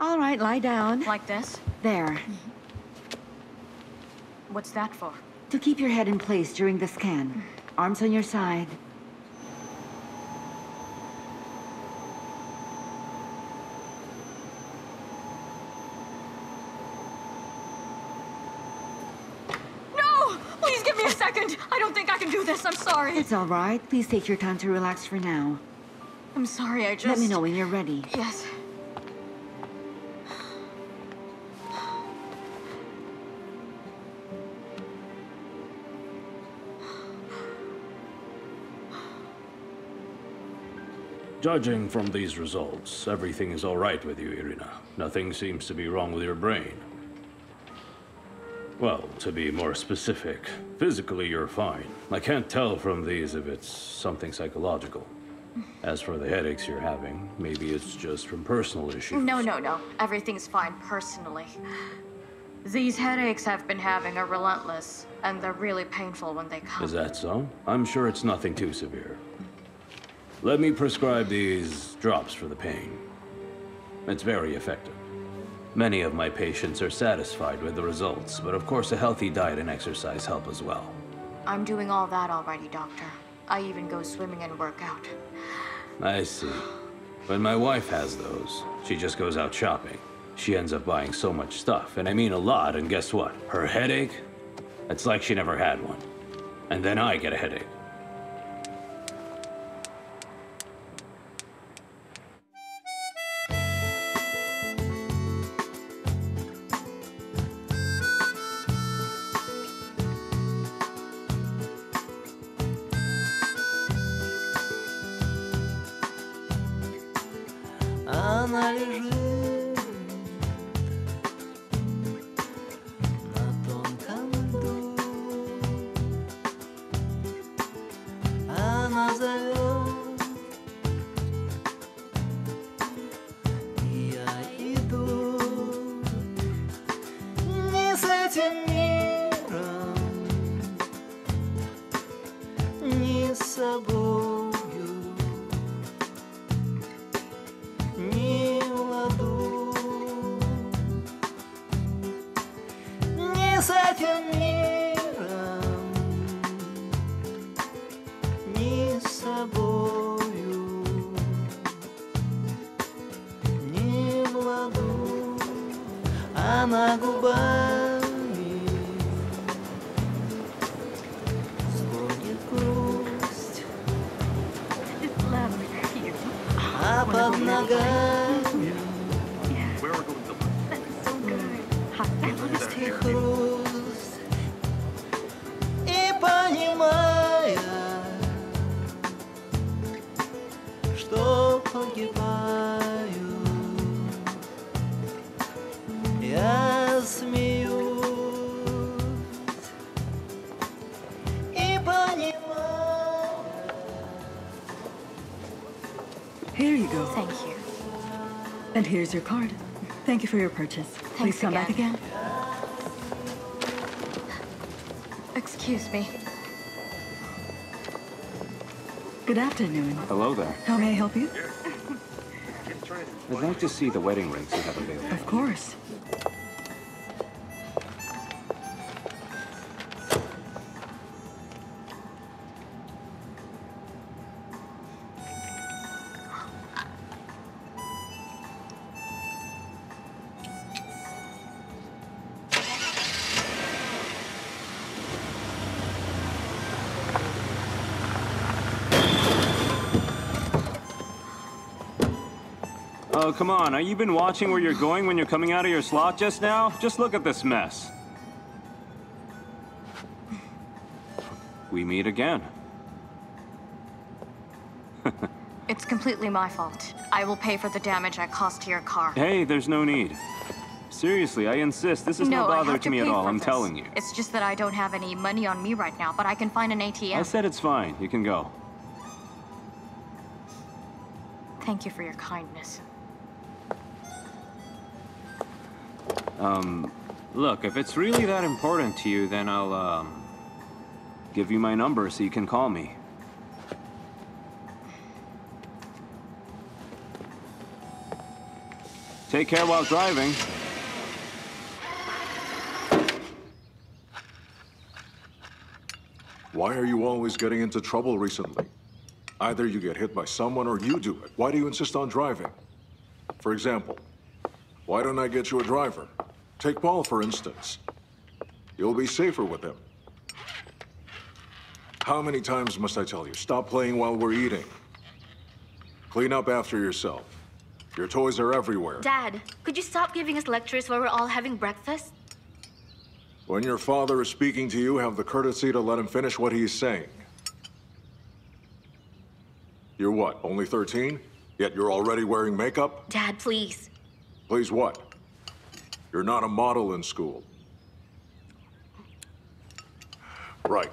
All right, lie down. Like this? There. Mm-hmm. What's that for? To keep your head in place during the scan. Arms on your side. No! Please give me a second! I don't think I can do this, I'm sorry. It's all right. Please take your time to relax for now. I'm sorry, I just... Let me know when you're ready. Yes. Judging from these results, everything is all right with you, Irina. Nothing seems to be wrong with your brain. Well, to be more specific, physically you're fine. I can't tell from these if it's something psychological. As for the headaches you're having, maybe it's just from personal issues. No, no, no. Everything's fine personally. These headaches I've been having are relentless, and they're really painful when they come. Is that so? I'm sure it's nothing too severe. Let me prescribe these drops for the pain. It's very effective. Many of my patients are satisfied with the results, but of course a healthy diet and exercise help as well. I'm doing all that already, Doctor. I even go swimming and work out. I see. When my wife has those, she just goes out shopping. She ends up buying so much stuff, and I mean a lot, and guess what? Her headache? It's like she never had one. And then I get a headache. погибаю Я смеюсь И понимаю Here you go. Thank you. And here's your card. Thank you for your purchase. Please Thanks come back again. again. Excuse me. Good afternoon. Hello there. How may I help you? I'd like to see the wedding rings you have available. Of course. Oh, come on. Are you been watching where you're going when you're coming out of your slot just now? Just look at this mess. We meet again. It's completely my fault. I will pay for the damage I caused to your car. Hey, there's no need. Seriously, I insist. This is no, no, bother have to me at all. I'm this. telling you. It's just that I don't have any money on me right now, but I can find an ATM. I said it's fine. You can go. Thank you for your kindness. Um, look, if it's really that important to you, then I'll, um, give you my number so you can call me. Take care while driving. Why are you always getting into trouble recently? Either you get hit by someone or you do it. Why do you insist on driving? For example, why don't I get you a driver? Take Paul, for instance. You'll be safer with him. How many times must I tell you? Stop playing while we're eating. Clean up after yourself. Your toys are everywhere. Dad, could you stop giving us lectures while we're all having breakfast? When your father is speaking to you, have the courtesy to let him finish what he's saying. You're what, only 13? Yet you're already wearing makeup? Dad, please. Please what? You're not a model in school. Right.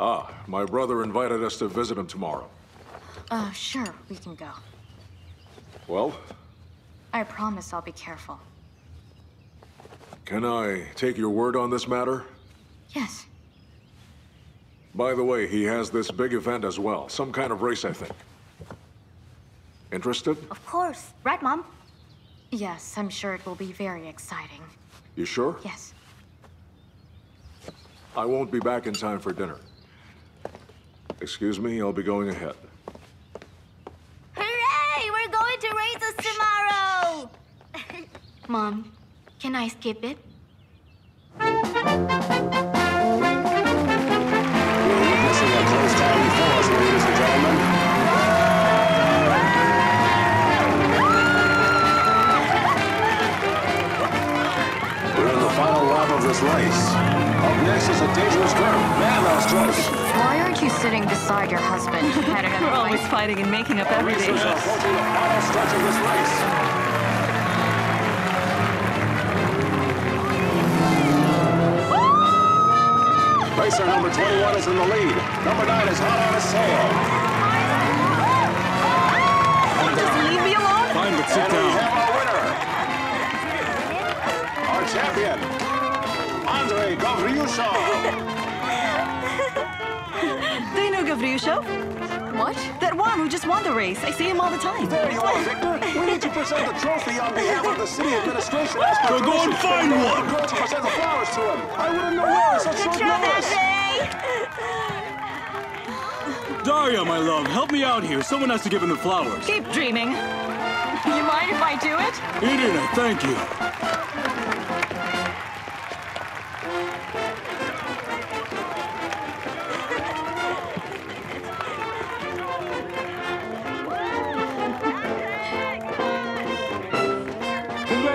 Ah, my brother invited us to visit him tomorrow. Uh, sure, we can go. Well, I promise I'll be careful. can I take your word on this matter? Yes. By the way, he has this big event as well. Some kind of race, I think. Interested? Of course. Right, Mom? Yes, I'm sure it will be very exciting. You sure? Yes. I won't be back in time for dinner. Excuse me, I'll be going ahead. Hooray! We're going to races tomorrow! Mom, can I skip it? Final lap of this race. Up next is a dangerous curve. Man, that was close. Why aren't you sitting beside your husband? Had it We're always way. fighting and making up every day. Racers are approaching the final stretch of this race. Racer number 21 is in the lead. Number 9 is hot on his tail. Just leave me alone. Fine, but sit And we have our winner. Our champion, Andrey Gavryushov. Do you know Gavryushov? What? That one who just won the race. I see him all the time. There you are, Victor. We need to present the trophy on behalf of the city administration. As per So go and tradition. find We're one. going to present the flowers to him. I wouldn't know where in such short notice. Daria, my love, help me out here. Someone has to give him the flowers. Keep dreaming. You mind if I do it? Irina, thank you.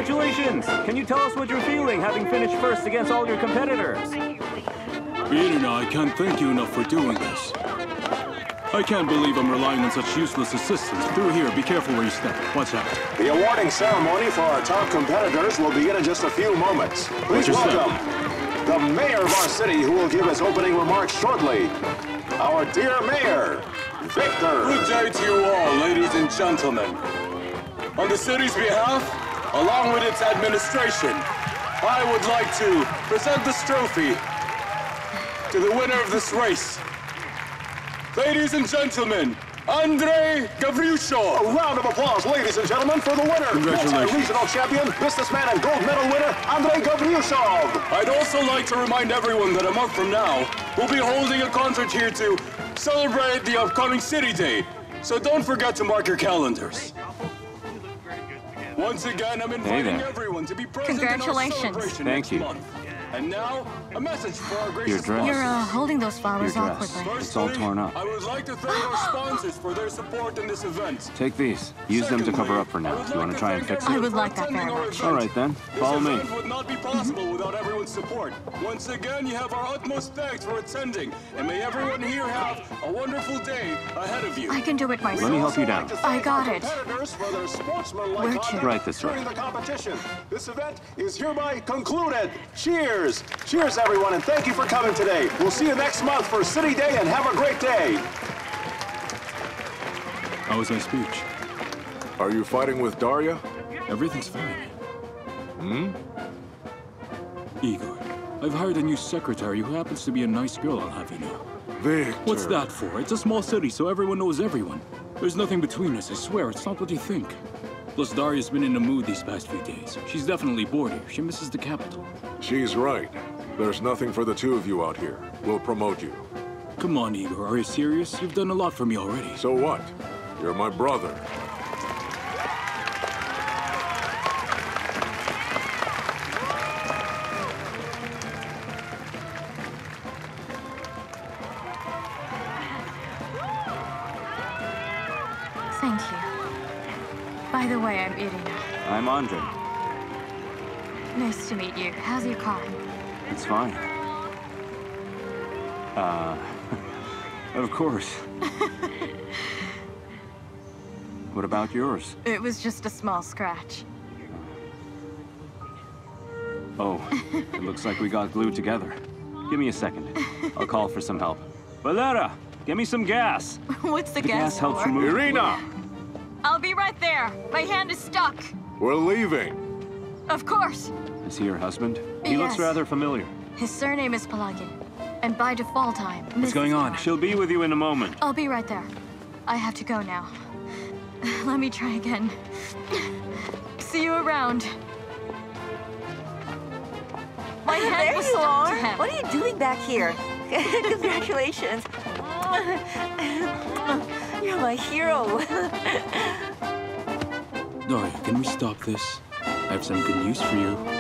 Congratulations! Can you tell us what you're feeling, having finished first against all your competitors? Irina, I can't thank you enough for doing this. I can't believe I'm relying on such useless assistance. Through here, be careful where you step. Watch out. The awarding ceremony for our top competitors will begin in just a few moments. Please your step. welcome the mayor of our city who will give his opening remarks shortly. Our dear mayor, Victor. Good day to you all, ladies and gentlemen. On the city's behalf, along with its administration, I would like to present this trophy to the winner of this race. Ladies and gentlemen, Andrey Gavryushov. A round of applause, ladies and gentlemen, for the winner. Congratulations. Regional champion, businessman, and gold medal winner, Andrey Gavryushov. I'd also like to remind everyone that a month from now, we'll be holding a concert here to celebrate the upcoming City Day. So don't forget to mark your calendars. Once again, I'm inviting everyone to be present in our Congratulations. celebration Thank next you. month. And now, a message for our gracious Your dress. You're uh, holding those flowers Your dress. awkwardly. It's all torn up. I would like to thank our sponsors for their support in this event. Take these. Use them to cover up for now. You want to try and fix it? I would like that very much. All right then. Follow this me. event would not be possible without everyone's support. Once again, you have our utmost thanks for attending, and may everyone here have a wonderful day ahead of you. I can do it myself. Let me help you down. I got it. Where to? Right this way. During the competition, this event is hereby concluded. Cheers! Cheers, everyone, and thank you for coming today. We'll see you next month for City Day, and have a great day. How was my speech? Are you fighting with Daria? Everything's fine. Hmm? Igor, I've hired a new secretary who happens to be a nice girl, I'll have you know. Victor. What's that for? It's a small city, so everyone knows everyone. There's nothing between us, I swear. It's not what you think. Plus, Daria's been in a mood these past few days. She's definitely bored here. She misses the capital. She's right. There's nothing for the two of you out here. We'll promote you. Come on, Igor. Are you serious? You've done a lot for me already. So what? You're my brother. Thank you. By the way, I'm Irina. I'm Andre. Nice to meet you. How's your car? It's fine. Uh, of course. what about yours? It was just a small scratch. Oh, it looks like we got glued together. Give me a second. I'll call for some help. Valera, give me some gas. What's the, The gas helps for? remove- Irina! I'll be right there. My hand is stuck. We're leaving. Of course. Is he your husband? He looks rather familiar. His surname is Palagin. And by default, I'm What's Mrs. going on? Palagin. She'll be with you in a moment. I'll be right there. I have to go now. Let me try again. See you around. My hand there was you stuck are. to him. What are you doing back here? Congratulations. You're my hero. Daria, can we stop this? I have some good news for you.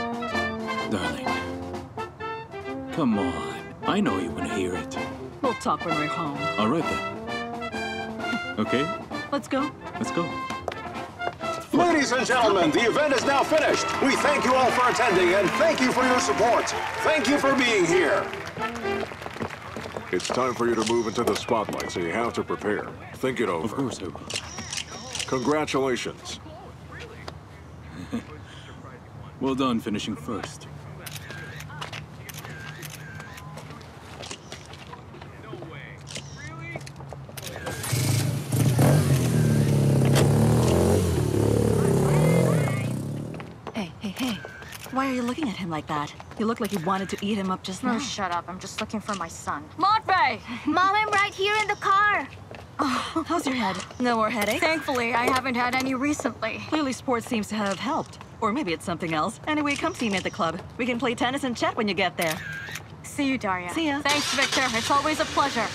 Come on. I know you want to hear it. We'll talk when we're home. All right then. Okay, Let's go. let's go. Ladies and gentlemen, the event is now finished. We thank you all for attending and thank you for your support. Thank you for being here. It's time for you to move into the spotlight, so you have to prepare. Think it over. Of course I will. Congratulations. Well done finishing first. Hey, hey, hey. Why are you looking at him like that? You look like you wanted to eat him up just No, now. shut up. I'm just looking for my son. Matvey! Mom, I'm right here in the car. Oh, How's your head? No more headache? Thankfully, I haven't had any recently. Clearly sports seems to have helped. Or maybe it's something else. Anyway, come see me at the club. We can play tennis and chat when you get there. See you, Daria. See ya. Thanks, Victor. It's always a pleasure.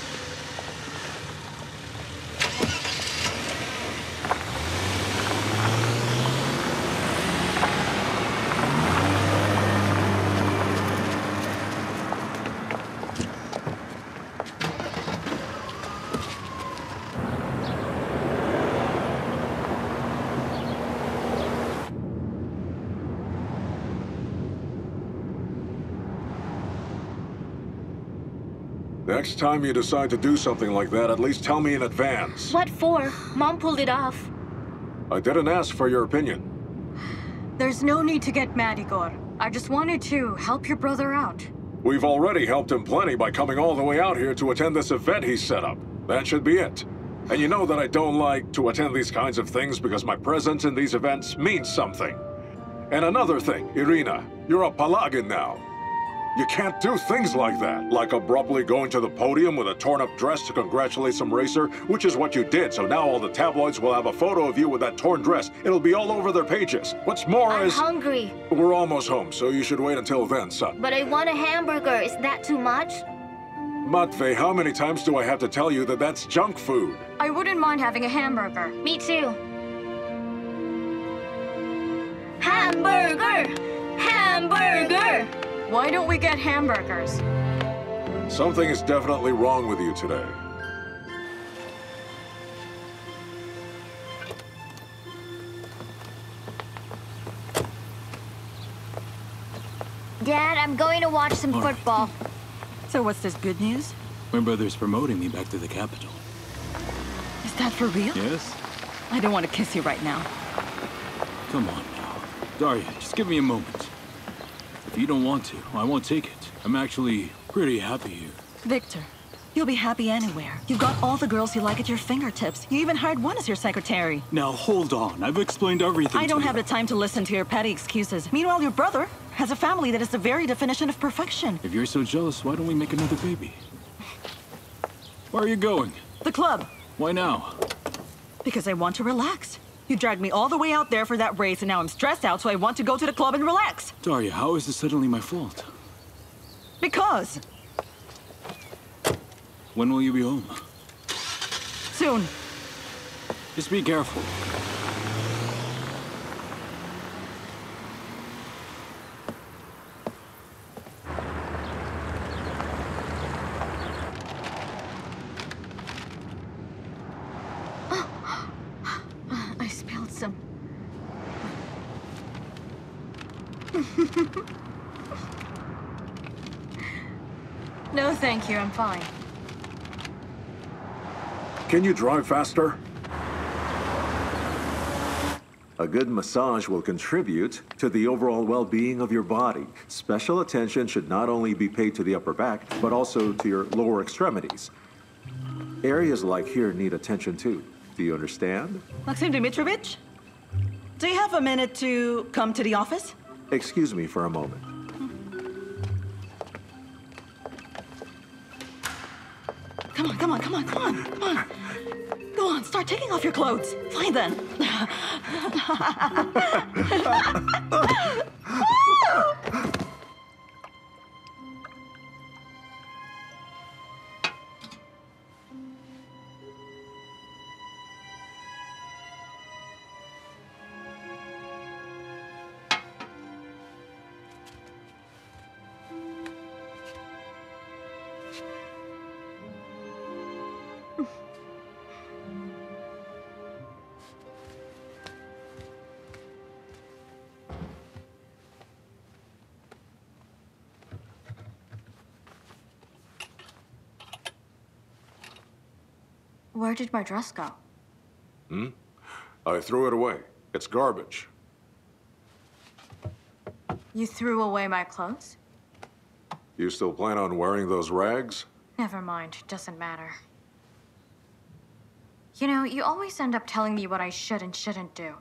Next time you decide to do something like that, at least tell me in advance. What for? Mom pulled it off. I didn't ask for your opinion. There's no need to get mad, Igor. I just wanted to help your brother out. We've already helped him plenty by coming all the way out here to attend this event he set up. That should be it. And you know that I don't like to attend these kinds of things because my presence in these events means something. And another thing, Irina, you're a Palagin now. You can't do things like that, like abruptly going to the podium with a torn up dress to congratulate some racer, which is what you did, so now all the tabloids will have a photo of you with that torn dress. It'll be all over their pages. What's more is. I'm hungry, We're almost home, so you should wait until then, son. but I want a hamburger. Is that too much? Matvey, how many times do I have to tell you that that's junk food? I wouldn't mind having a hamburger. Me too. Hamburger! Hamburger! Why don't we get hamburgers? Something is definitely wrong with you today. Dad, I'm going to watch some All right. football. So what's this good news? My brother's promoting me back to the capital. Is that for real? Yes? I don't want to kiss you right now. Come on now. Daria, just give me a moment. You don't want to, I won't take it. I'm actually pretty happy here. Victor, you'll be happy anywhere. You've got all the girls you like at your fingertips. You even hired one as your secretary. Now, hold on. I've explained everything I don't to have the time to listen to your petty excuses. Meanwhile, your brother has a family that is the very definition of perfection. If you're so jealous, why don't we make another baby? Where are you going? The club. Why now? Because I want to relax. You dragged me all the way out there for that race, and now I'm stressed out, so I want to go to the club and relax. Daria, how is this suddenly my fault? Because. When will you be home? Soon. Just be careful. I spilled some. No, thank you. I'm fine. Can you drive faster? A good massage will contribute to the overall well-being of your body. Special attention should not only be paid to the upper back, but also to your lower extremities. Areas like here need attention too. Do you understand? Maxim Dimitrovich? Do you have a minute to come to the office? Excuse me for a moment. Come on, come on, come on, come on, come on. Go on, start taking off your clothes. Fine then. Where did my dress go? Hmm? I threw it away. It's garbage. You threw away my clothes? You still plan on wearing those rags? Never mind. Doesn't matter. You know, you always end up telling me what I should and shouldn't do.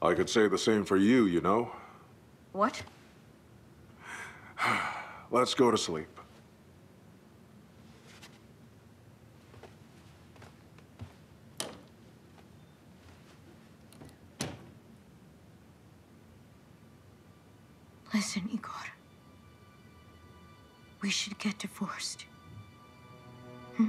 I could say the same for you, you know? What? Let's go to sleep. Divorced. Hmm?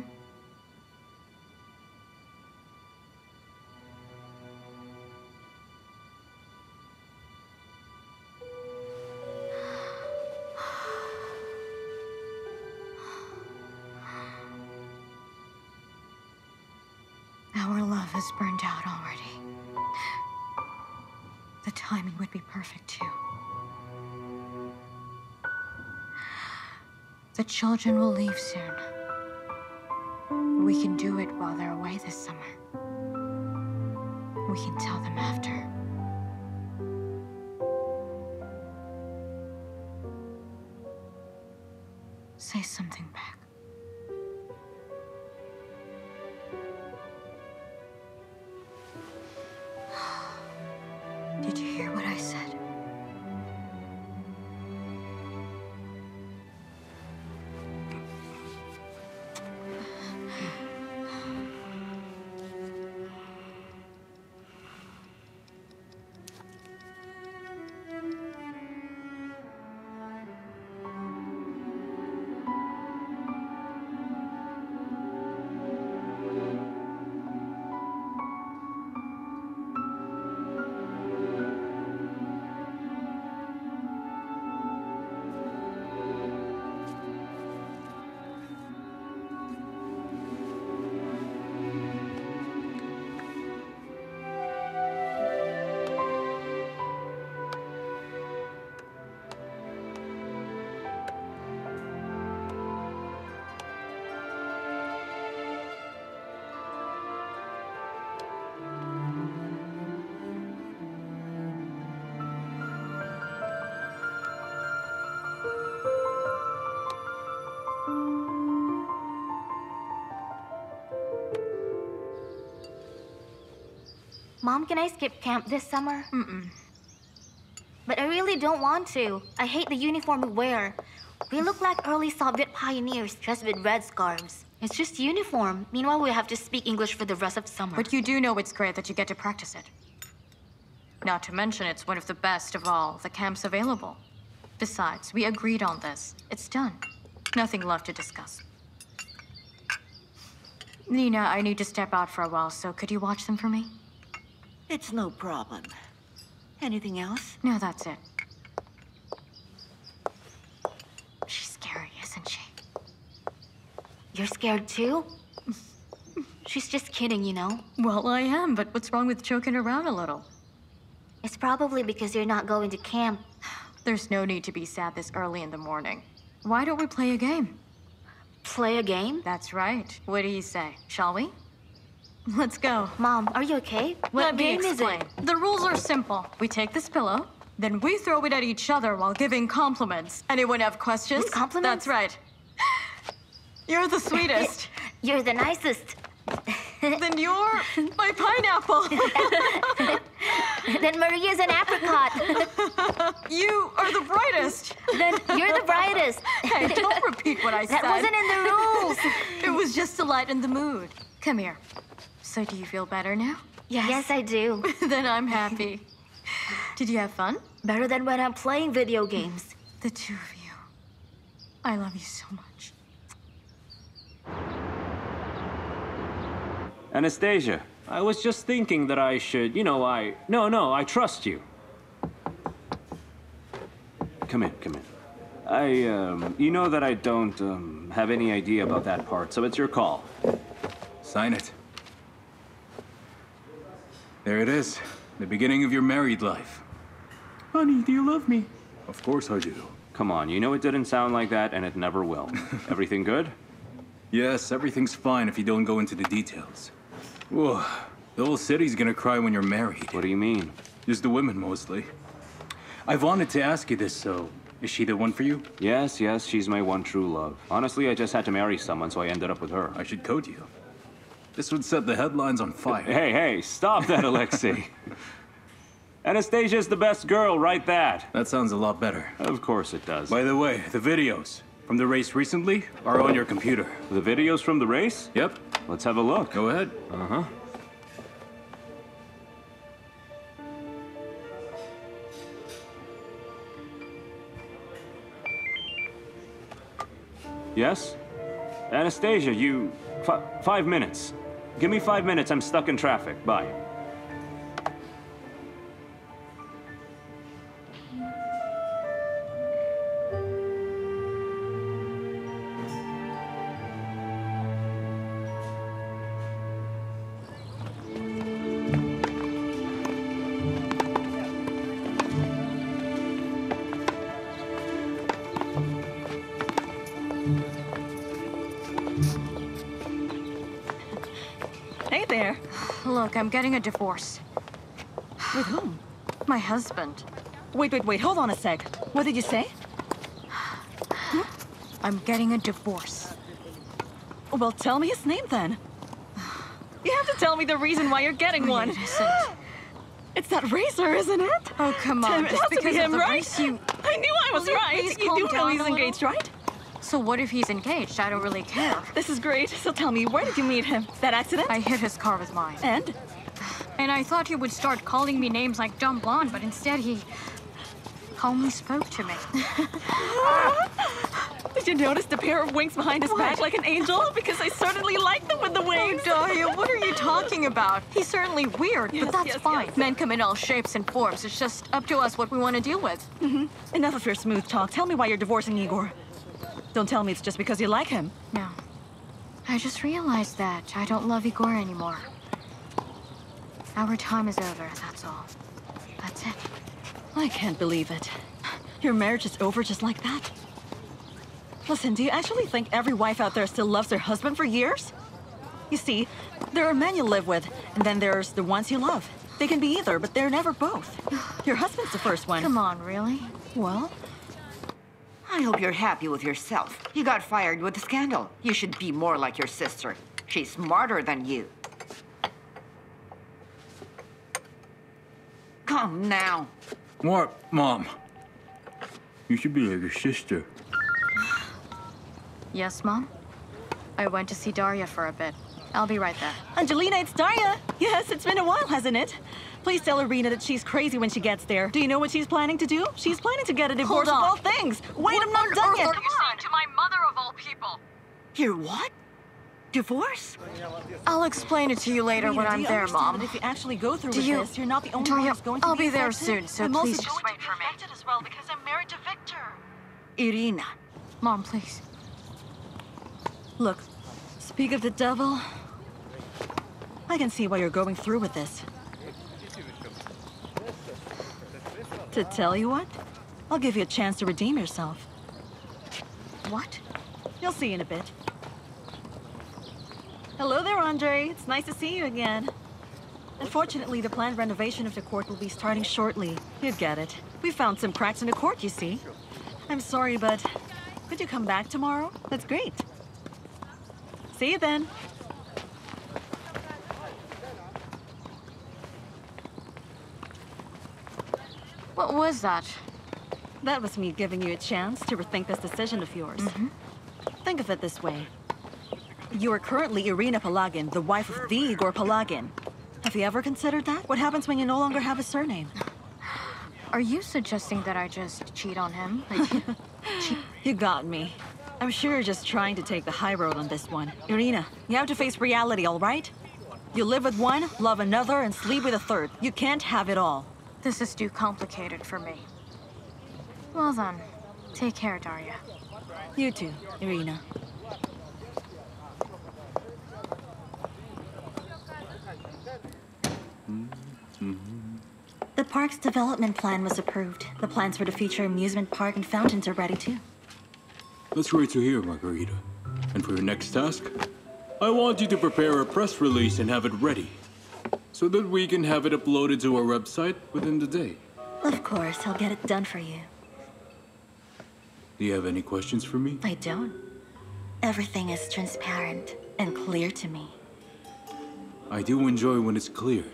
Our love is burned out already. The timing would be perfect, too. The children will leave soon. We can do it while they're away this summer. We can tell them after. Say something back. Mom, can I skip camp this summer? Mm-mm. But I really don't want to. I hate the uniform we wear. We look like early Soviet pioneers dressed with red scarves. It's just uniform. Meanwhile, we have to speak English for the rest of summer. But you do know it's great that you get to practice it. Not to mention, it's one of the best of all the camps available. Besides, we agreed on this. It's done. Nothing left to discuss. Nina, I need to step out for a while, so could you watch them for me? It's no problem. Anything else? No, that's it. She's scary, isn't she? You're scared too? She's just kidding, you know? Well, I am, but what's wrong with joking around a little? It's probably because you're not going to camp. There's no need to be sad this early in the morning. Why don't we play a game? Play a game? That's right. What do you say? Shall we? Let's go. Mom, are you okay? What Let game is it? The rules are simple. We take this pillow, then we throw it at each other while giving compliments. Anyone have questions? With compliments? That's right. You're the sweetest. You're the nicest. then you're my pineapple. then Maria's an apricot. you are the brightest. Then you're the brightest. Hey, don't repeat what I that said. That wasn't in the rules. it was just to lighten the mood. Come here. So do you feel better now? Yes. Yes, I do. then I'm happy. Did you have fun? Better than when I'm playing video games. The two of you. I love you so much. Anastasia, I was just thinking that I should, you know, I. No, no, I trust you. Come in, come in. I, um, you know that I don't, um, have any idea about that part, so it's your call. Sign it. There it is. The beginning of your married life. Honey, do you love me? Of course I do. Come on, you know it didn't sound like that, and it never will. Everything good? Yes, everything's fine if you don't go into the details. Whoa, the whole city's gonna cry when you're married. What do you mean? Just the women, mostly. I've wanted to ask you this, so is she the one for you? Yes, yes, she's my one true love. Honestly, I just had to marry someone, so I ended up with her. I should code you. This would set the headlines on fire. Hey, hey, stop that, Alexei. Anastasia's the best girl, write that. That sounds a lot better. Of course it does. By the way, the videos from the race recently are on your computer. The videos from the race? Yep. Let's have a look. Go ahead. Uh-huh. Yes? Anastasia, you... Fi five minutes. Give me five minutes, I'm stuck in traffic. Bye. I'm getting a divorce. With whom? My husband. Wait, wait, wait. Hold on a sec. What did you say? I'm getting a divorce. Well, tell me his name then. You have to tell me the reason why you're getting one. It isn't. It's that racer, isn't it? Oh, come on. Tim, it has to be him, right? race, you... I knew I was right. You do know he's engaged, right? So what if he's engaged? I don't really care. This is great. So tell me, where did you meet him? That accident? I hit his car with mine. And? And I thought he would start calling me names like dumb blonde, but instead he calmly spoke to me. Did you notice the pair of wings behind his back like an angel? Because I certainly like them with the wings. Oh, Dahlia, what are you talking about? He's certainly weird, Yes, but that's yes, fine. yes. Men come in all shapes and forms. It's just up to us what we want to deal with. Mm-hmm. Enough of your smooth talk. Tell me why you're divorcing Igor. Don't tell me it's just because you like him. No. I just realized that I don't love Igor anymore. Our time is over, that's all. That's it. I can't believe it. Your marriage is over just like that? Listen, do you actually think every wife out there still loves their husband for years? You see, there are men you live with, and then there's the ones you love. They can be either, but they're never both. Your husband's the first one. Come on, really? Well, I hope you're happy with yourself. You got fired with a scandal. You should be more like your sister. She's smarter than you. Come now. What, Mom? You should be like your sister. Yes, Mom? I went to see Daria for a bit. I'll be right there. Angelina, it's Daria. Yes, it's been a while, hasn't it? Please tell Irina that she's crazy when she gets there. Do you know what she's planning to do? She's planning to get a divorce Hold of on. all things. Wait, What I'm not done earth yet. are you saying to my mother of all people? Your what? Divorce? I'll explain it to you later Irina, when I'm there, Mom. If you actually go through Do with you- this, you're not the only Daria, one who's going to I'll be be there soon, so I'm please just wait for me. as well because I'm married to Victor. Irina. Mom, please. Look, speak of the devil. I can see why you're going through with this. To tell you what, I'll give you a chance to redeem yourself. What? You'll see in a bit. Hello there, Andre. It's nice to see you again. Unfortunately, the planned renovation of the court will be starting shortly. You'd get it. We found some cracks in the court, you see. I'm sorry, but could you come back tomorrow? That's great. See you then. What was that? That was me giving you a chance to rethink this decision of yours. Mm-hmm. Think of it this way. You are currently Irina Palagin, the wife of the Igor Palagin. Have you ever considered that? What happens when you no longer have a surname? Are you suggesting that I just cheat on him? Like, You got me. I'm sure you're just trying to take the high road on this one. Irina, you have to face reality, all right? You live with one, love another, and sleep with a third. You can't have it all. this is too complicated for me. Well then, take care, Daria. You too, Irina. The park's development plan was approved. The plans for the future amusement park and fountains are ready too. That's great to hear, Margarita. And for your next task, I want you to prepare a press release and have it ready. So that we can have it uploaded to our website within the day. Of course, I'll get it done for you. Do you have any questions for me? I don't. Everything is transparent and clear to me. I do enjoy when it's clear.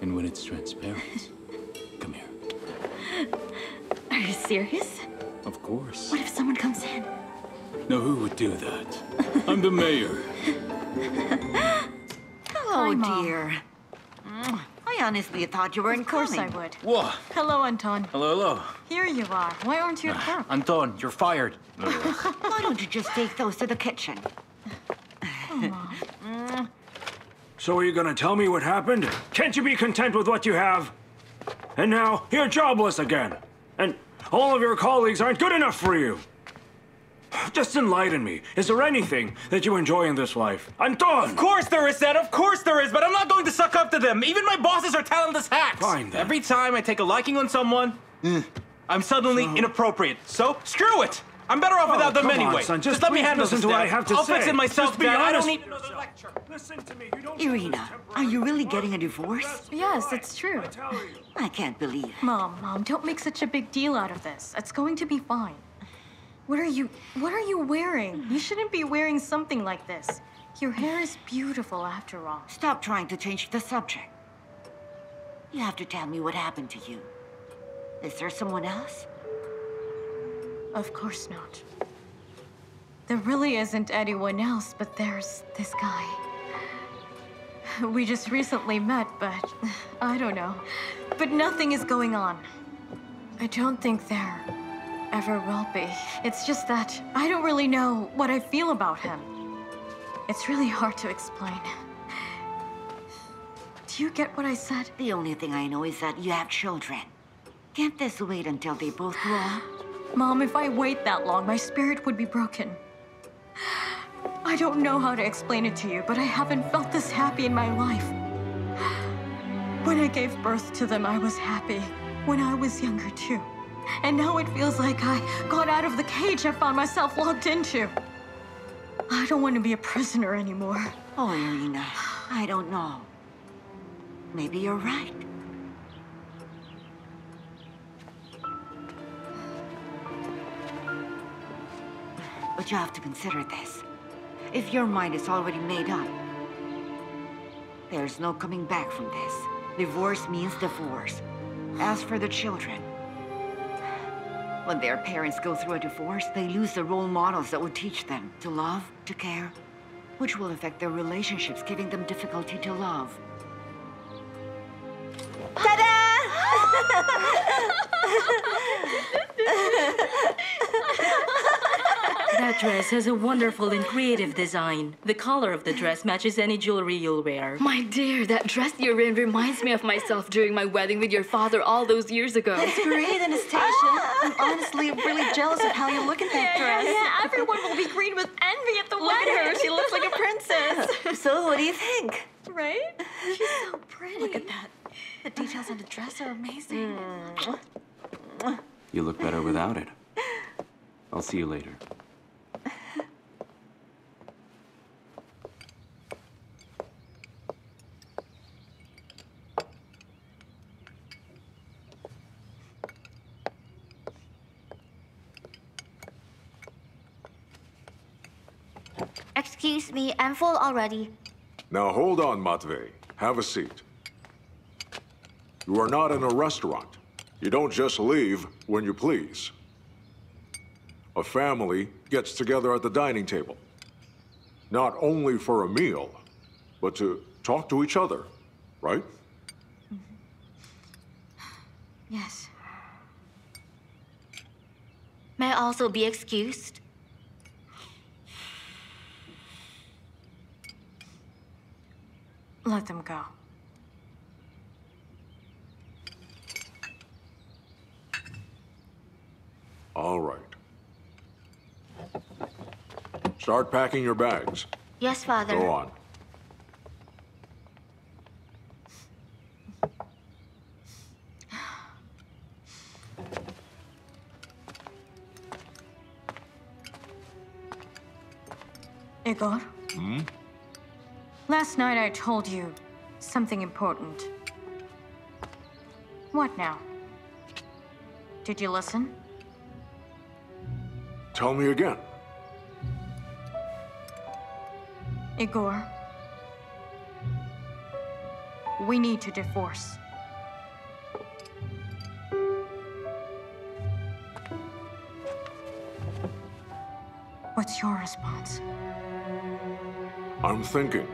And when it's transparent. Come here. Are you serious? Of course. What if someone comes in? Now who would do that? I'm the mayor. Oh, Mom. dear. Mm, I honestly thought you weren't Of course coming. I would. Whoa. Hello, Anton. Hello, hello. Here you are. Why aren't you at work? Anton, you're fired. Why don't you just take those to the kitchen? So are you gonna tell me what happened? Can't you be content with what you have? And now, you're jobless again. And all of your colleagues aren't good enough for you. Just enlighten me. Is there anything that you enjoy in this life? Anton! Of course there is that. Of course there is. But I'm not going to suck up to them. Even my bosses are talentless hacks. Fine, then. Every time I take a liking on someone, eh, I'm suddenly inappropriate. So screw it. I'm better off Oh, without them come on, anyway. son. Just let me handle listen this. to what I have to I'll say. fix it myself, Just be Dad. I don't honest. need. Listen to me. You don't Irina, are you really getting a divorce? Yes, it's true. I can't believe it. Mom, Mom, don't make such a big deal out of this. It's going to be fine. What are you what are you wearing? You shouldn't be wearing something like this. Your hair is beautiful after all. Stop trying to change the subject. You have to tell me what happened to you. Is there someone else? Of course not. There really isn't anyone else, but there's this guy. We just recently met, but I don't know. But nothing is going on. I don't think there ever will be. It's just that I don't really know what I feel about him. It's really hard to explain. Do you get what I said? The only thing I know is that you have children. Can't this wait until they both grow up? Mom, if I wait that long, my spirit would be broken. I don't know how to explain it to you, but I haven't felt this happy in my life. When I gave birth to them, I was happy. When I was younger, too. And now it feels like I got out of the cage I found myself locked into. I don't want to be a prisoner anymore. Oh, Irina, I don't know. Maybe you're right. But you have to consider this. If your mind is already made up, there's no coming back from this. Divorce means divorce. As for the children, When their parents go through a divorce, they lose the role models that would teach them to love, to care, which will affect their relationships, giving them difficulty to love. That dress has a wonderful and creative design. The color of the dress matches any jewelry you'll wear. My dear, that dress you're in reminds me of myself during my wedding with your father all those years ago. It's great, Anastasia. I'm honestly really jealous of how you look in that Yeah, yeah, dress. yeah. Everyone will be green with envy at the Look at wedding. her. She looks like a princess. So, what do you think? Right? She's so pretty. Look at that. The details on the dress are amazing. Hmm. You look better without it. I'll see you later. Excuse me, I'm full already. Now hold on, Matvey. Have a seat. You are not in a restaurant. You don't just leave when you please. A family gets together at the dining table. Not only for a meal, but to talk to each other, right? Yes. May I also be excused? Let them go. All right. Start packing your bags. Yes, Father. Go on. Igor? Last night I told you something important. What now? Did you listen? Tell me again. Igor, we need to divorce. What's your response? I'm thinking.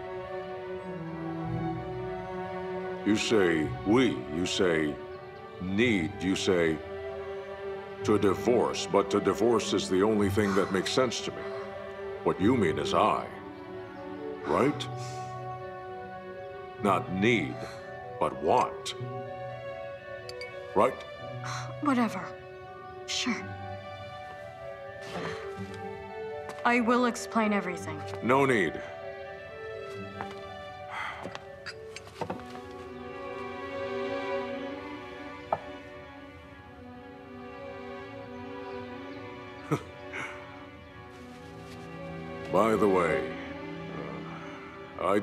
You say we, you say need, you say to divorce, but to divorce is the only thing that makes sense to me. What you mean is I. Right? Not need, but want. Right? Whatever. Sure. I will explain everything. No need.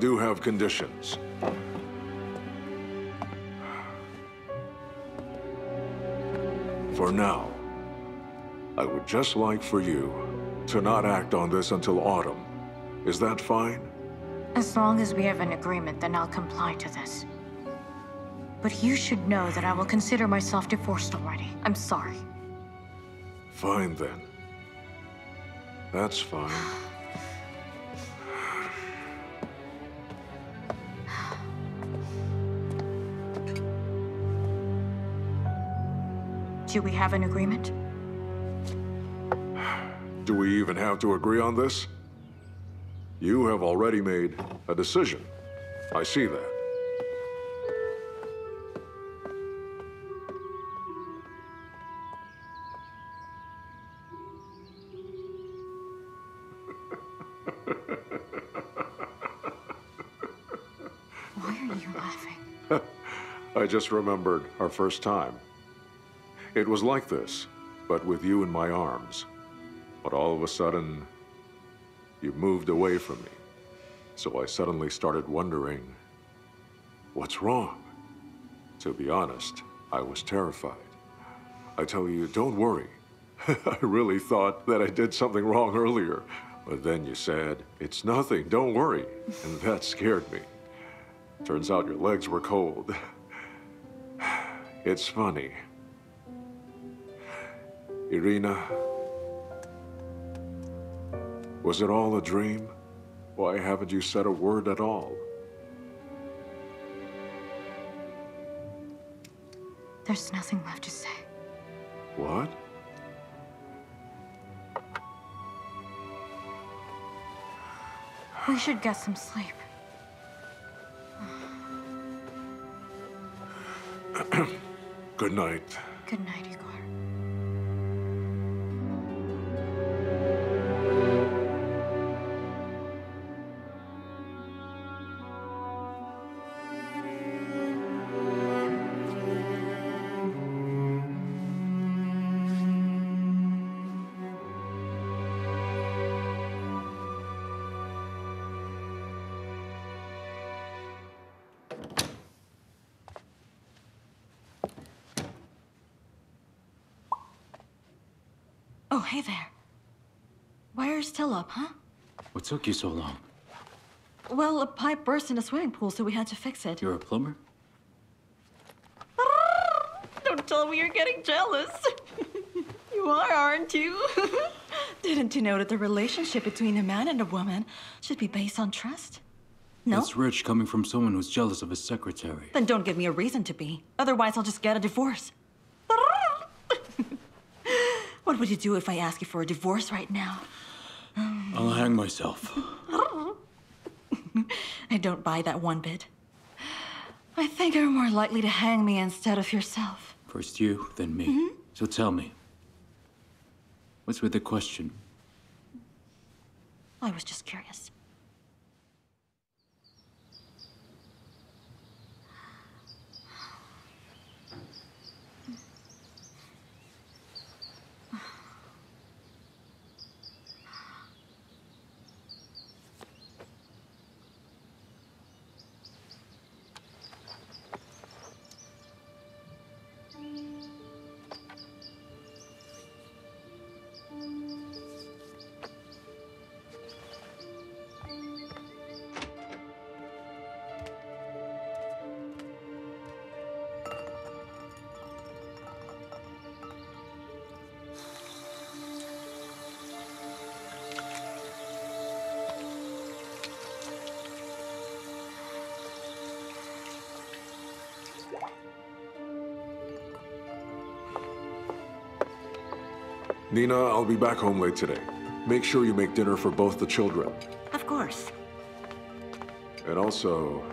Do have conditions. For now, I would just like for you to not act on this until autumn. Is that fine? As long as we have an agreement, then I'll comply to this. But you should know that I will consider myself divorced already. I'm sorry. Fine then. That's fine. Do we have an agreement? Do we even have to agree on this? You have already made a decision. I see that. Why are you laughing? I just remembered our first time. It was like this, but with you in my arms. But all of a sudden, you moved away from me. So I suddenly started wondering, what's wrong? To be honest, I was terrified. I tell you, don't worry. I really thought that I did something wrong earlier. But then you said, it's nothing, don't worry. And that scared me. Turns out your legs were cold. It's funny. Irina, was it all a dream? Why haven't you said a word at all? There's nothing left to say. What? We should get some sleep. Good night. Good night, Igor. Hey there. Why are you still up, huh? What took you so long? Well, a pipe burst in the swimming pool, so we had to fix it. You're a plumber? Don't tell me you're getting jealous. you are, aren't you? Didn't you know that the relationship between a man and a woman should be based on trust? No? That's rich coming from someone who's jealous of his secretary. Then don't give me a reason to be. Otherwise, I'll just get a divorce. What would you do if I ask you for a divorce right now? I'll hang myself. I don't buy that one bit. I think you're more likely to hang me instead of yourself. First you, then me. Mhm. So tell me. What's with the question? I was just curious. Nina, I'll be back home late today. Make sure you make dinner for both the children. Of course. And also,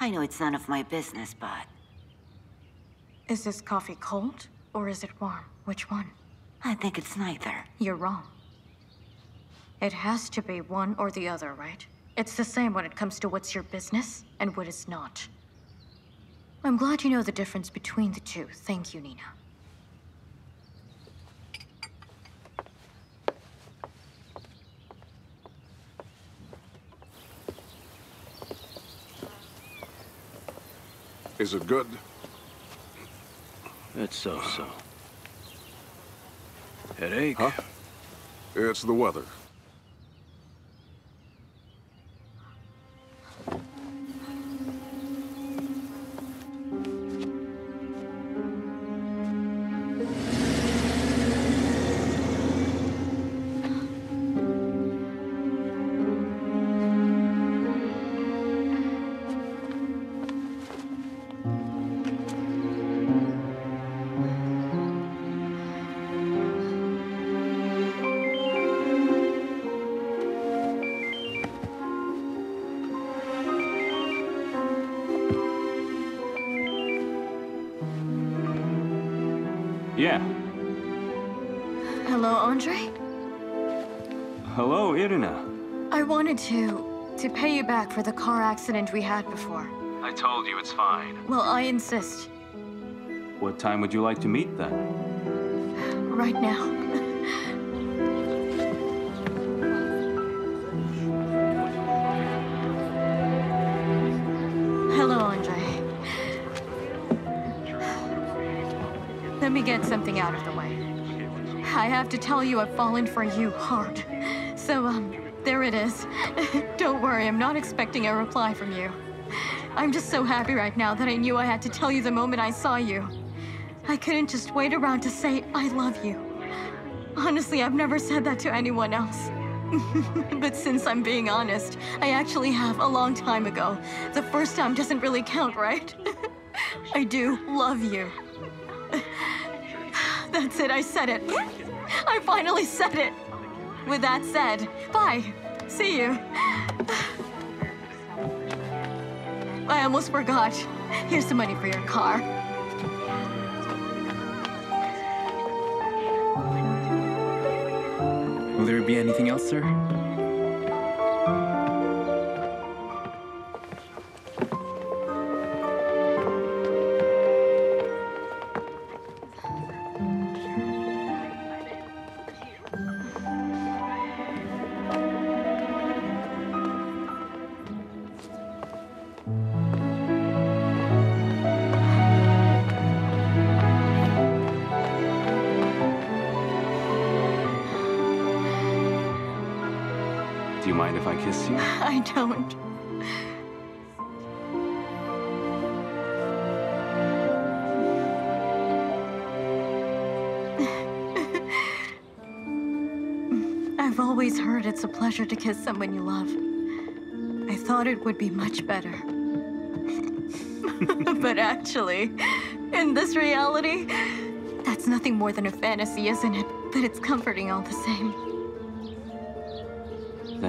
I know it's none of my business, but Is this coffee cold or is it warm? Which one? I think it's neither. You're wrong. It has to be one or the other, right? It's the same when it comes to what's your business and what is not. I'm glad you know the difference between the two. Thank you, Nina. Is it good? It's so-so. Headache? Huh? It's the weather. Back for the car accident we had before. I told you it's fine. Well, I insist. What time would you like to meet then? Right now. Hello, Andrey. Let me get something out of the way. I have to tell you I've fallen for you hard. So, um, there it is. Don't worry, I'm not expecting a reply from you. I'm just so happy right now that I knew I had to tell you the moment I saw you. I couldn't just wait around to say, I love you. Honestly, I've never said that to anyone else. but since I'm being honest, I actually have a long time ago. The first time doesn't really count, right? I do love you. That's it, I said it. I finally said it. With that said, bye. See you. I almost forgot. Here's the money for your car. Will there be anything else, sir? Do you mind if I kiss you? I don't. I've always heard it's a pleasure to kiss someone you love. I thought it would be much better. but actually, in this reality, that's nothing more than a fantasy, isn't it? But it's comforting all the same.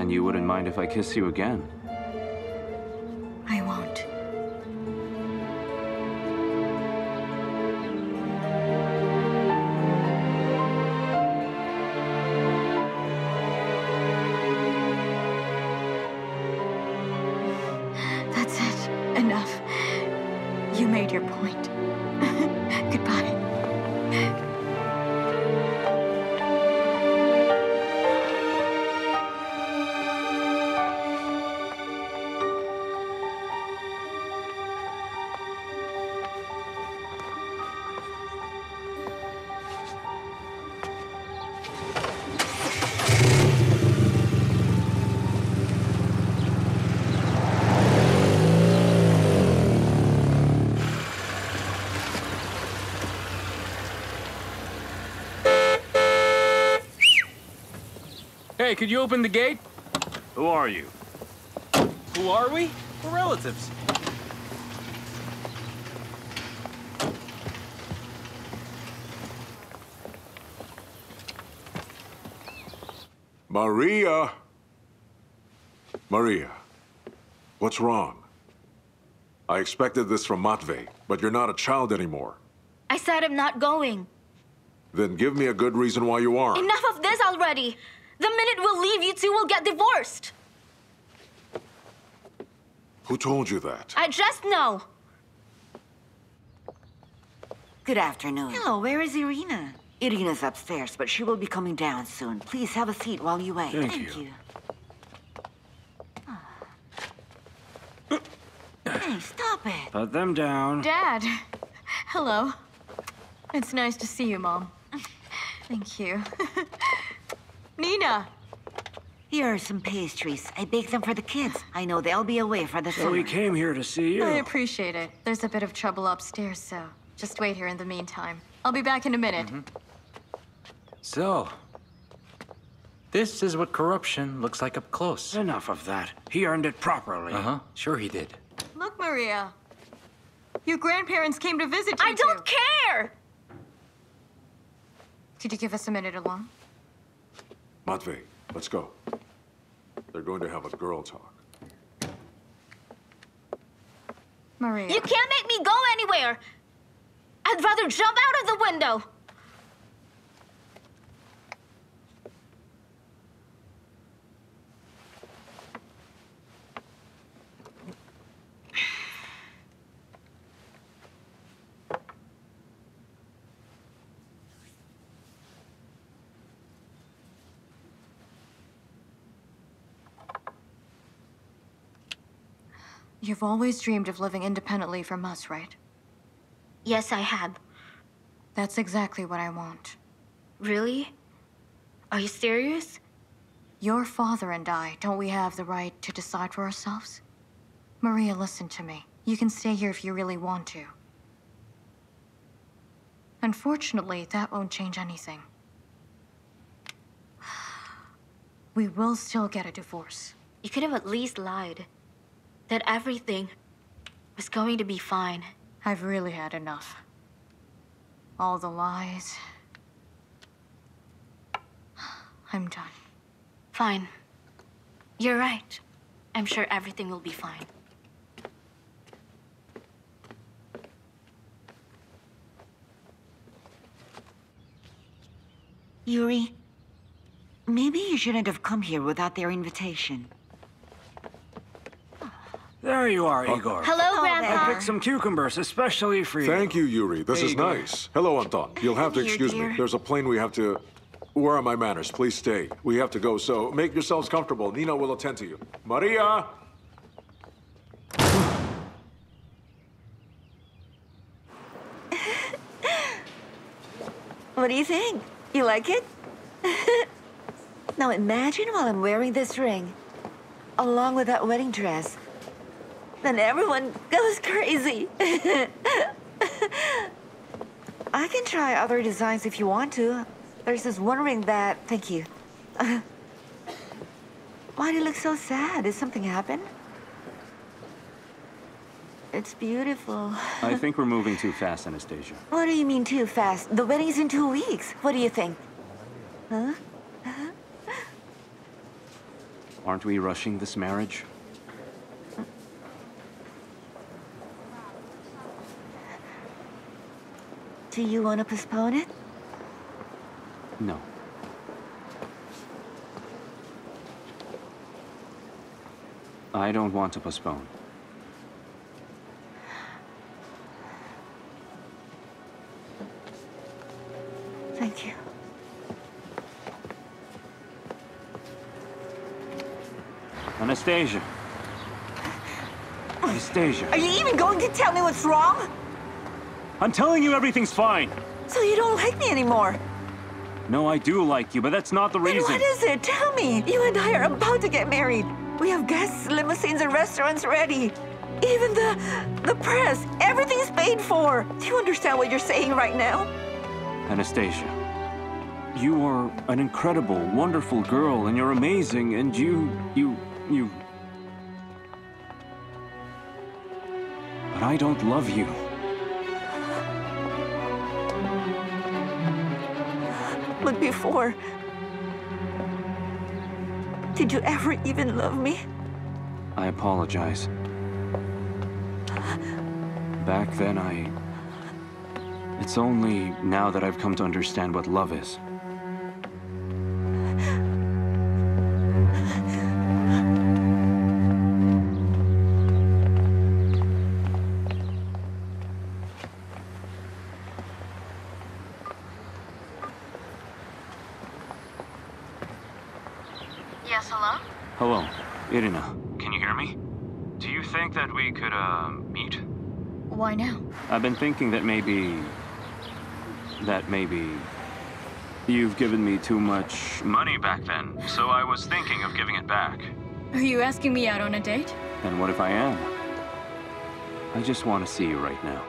You wouldn't mind if I kiss you again. Hey, could you open the gate? Who are you? Who are we? We're relatives. Maria! Maria, what's wrong? I expected this from Matvey, but you're not a child anymore. I said I'm not going. Then give me a good reason why you aren't. Enough of this already! The minute we'll leave, you two will get divorced! Who told you that? I just know. Good afternoon. Hello, where is Irina? Irina's upstairs, but she will be coming down soon. Please have a seat while you wait. Thank you. you. Ah. Hey, stop it. Put them down. Dad! Hello. It's nice to see you, Mom. Thank you. Nina! Here are some pastries. I baked them for the kids. I know they'll be away for the So summer. we came here to see you. I appreciate it. There's a bit of trouble upstairs, so just wait here in the meantime. I'll be back in a minute. So, this is what corruption looks like up close. Enough of that. He earned it properly. Uh huh. Sure he did. Look, Maria. Your grandparents came to visit you. I don't care! Could you give us a minute alone? Matvey, let's go. They're going to have a girl talk. Maria. You can't make me go anywhere! I'd rather jump out of the window! You've always dreamed of living independently from us, right? Yes, I have. That's exactly what I want. Really? Are you serious? Your father and I, don't we have the right to decide for ourselves? Maria, listen to me. You can stay here if you really want to. Unfortunately, that won't change anything. We will still get a divorce. You could have at least lied. That everything was going to be fine. I've really had enough. All the lies. I'm done. Fine. You're right. I'm sure everything will be fine. Yuri, maybe you shouldn't have come here without their invitation. There you are, uh, Igor. Hello, Grandpa. I picked some cucumbers especially for you. Thank you, Yuri. This Hey, is Igor. nice. Hello, Anton. You'll have to excuse dear. me. There's a plane we have to... Where are my manners? Please stay. We have to go, so make yourselves comfortable. Nina will attend to you. Maria! What do you think? You like it? now imagine while I'm wearing this ring, along with that wedding dress. Then everyone goes crazy. I can try other designs if you want to. There's this one ring that. Thank you. Why do you look so sad? Did something happen? It's beautiful. I think we're moving too fast, Anastasia. What do you mean too fast? The wedding's in two weeks. What do you think? Huh? Aren't we rushing this marriage? Do you want to postpone it? No. I don't want to postpone. Thank you. Anastasia. Anastasia. Are you even going to tell me what's wrong? I'm telling you everything's fine. So you don't like me anymore? No, I do like you, but that's not the Then reason. what is it? Tell me. You and I are about to get married. We have guests, limousines, and restaurants ready. Even the the press. Everything's paid for. Do you understand what you're saying right now? Anastasia. You are an incredible, wonderful girl, and you're amazing, and you, you, you. But I don't love you. Before, did you ever even love me? I apologize. Back then, I. It's only now that I've come to understand what love is. Been thinking that maybe. that maybe. You've given me too much money back then, so I was thinking of giving it back. Are you asking me out on a date? And what if I am? I just want to see you right now.